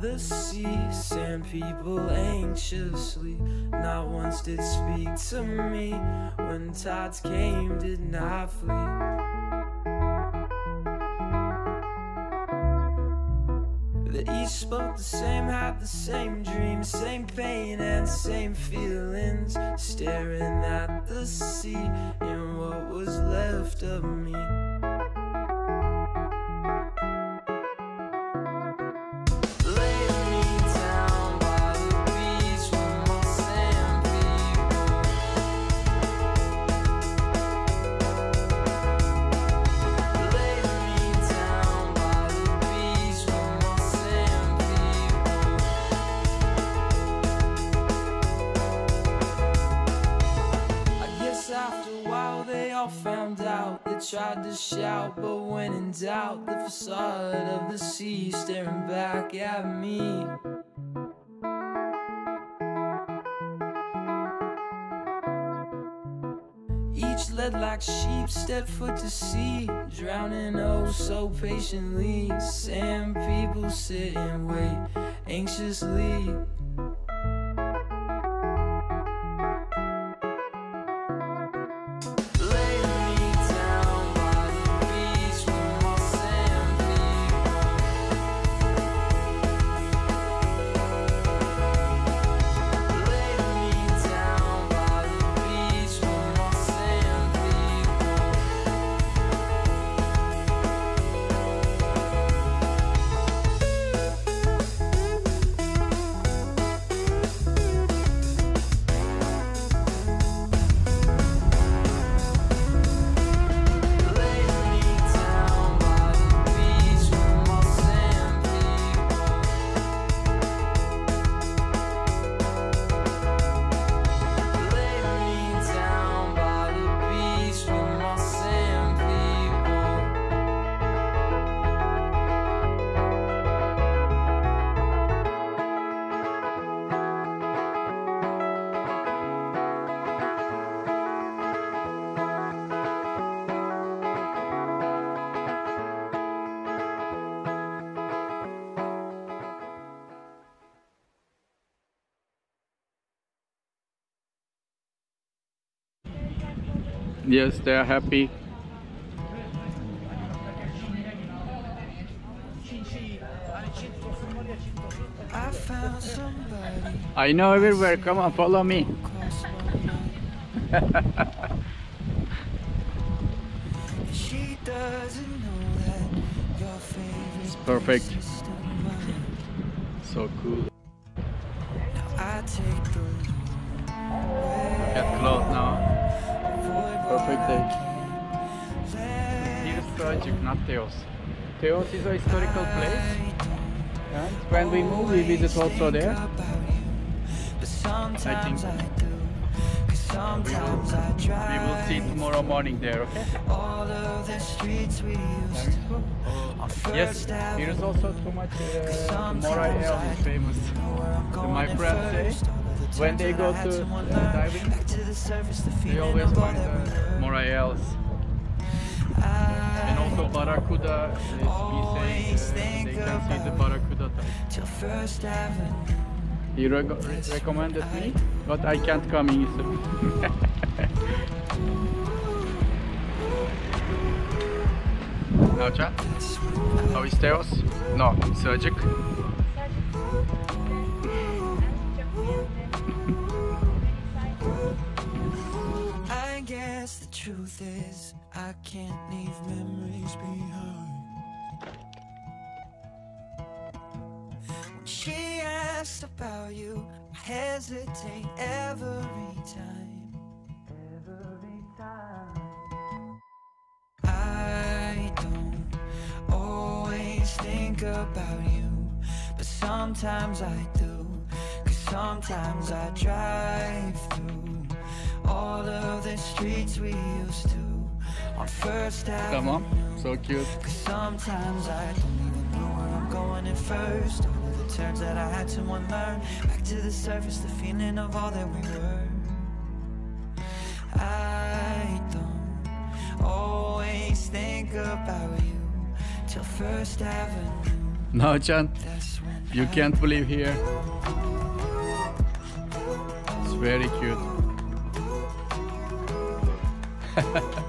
the sea, sand people anxiously. Not once did speak to me when tides came, did not flee. They each spoke the same, had the same dreams, same pain and same feelings. Staring at the sea and what was left of me. Tried to shout, but when in doubt, the facade of the sea staring back at me. Each led like sheep, stepped foot to sea, drowning oh so patiently. Sand people sit and wait anxiously. Yes, they are happy. I know everywhere. Come on, follow me. It's perfect. So cool. Avoid Perfect day. let Here's Selçuk, not Teos. Teos is a historical place. And when we move, we visit also there. Think- I. 'Cause sometimes I We will see tomorrow morning there, okay? we Yes, here Avenue. also too much uh, Moray I is famous. my at friends say, first. All of the when they go to, uh, diving, Back to the surface, the They always find that we the learned. Moray Eels. And also Barracuda, is say uh, they can see the Barracuda type. Till First Avenue. He recommended me, but I can't come easily. Now chat. How is Teos? No, Selçuk. I can't leave memories behind. When she asks about you, I hesitate every time. Every time. I don't always think about you, but sometimes I do. Cause sometimes I drive through all of the streets we used to on First Avenue. Tamam. So cute. Sometimes I don't even know where I'm going at first. All of the turns that I had to unlearn. Back to the surface, the feeling of all that we were. I don't always think about you till First Avenue. Now Can. You can't believe here. It's very cute.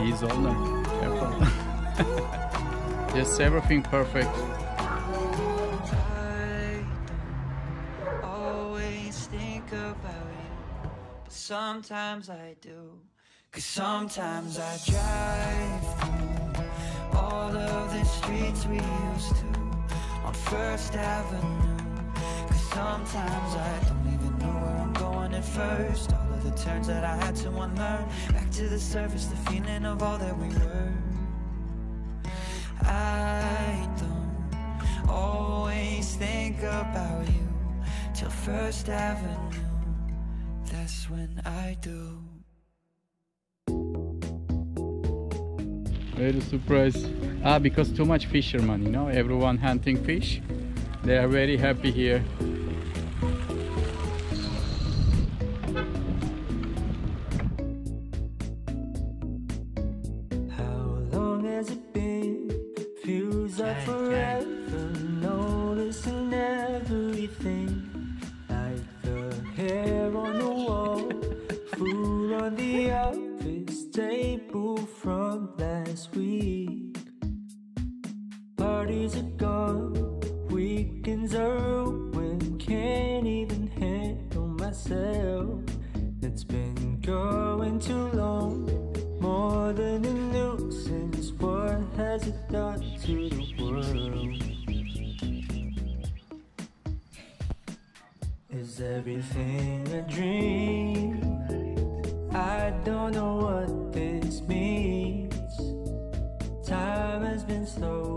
he's owner. Careful. Just everything perfect. Always think about you. Sometimes I do. Cause sometimes I drive through all of the streets we used to on First Avenue. Cause sometimes I don't even know where I'm at first. All of the turns that I had to unlearn. Back to the surface, the feeling of all that we were. I don't always think about you till First Avenue. That's when I do. Very surprised. Ah, because too much fishermen, you know, everyone hunting fish. They are very happy here. Myself. It's been going too long. More than a nuisance, what has it done to the world? Is everything a dream? I don't know what this means. Time has been slow.